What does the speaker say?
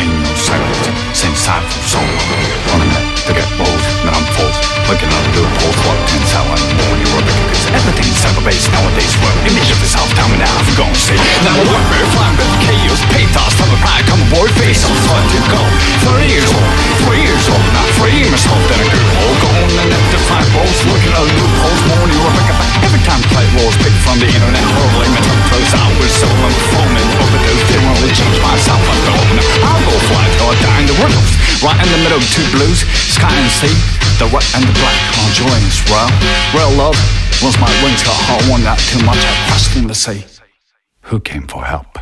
In no silence since I've so long. One minute to get bold, then I'm full. Looking at the old what pins how I know when you're a big Everything's cyber-based nowadays. Well, image of yourself If you're Gonna see say, in the middle of two blues sky and sea. The red and the black are joined well. Real love was my got hard one that too much I questioned the sea. Who came for help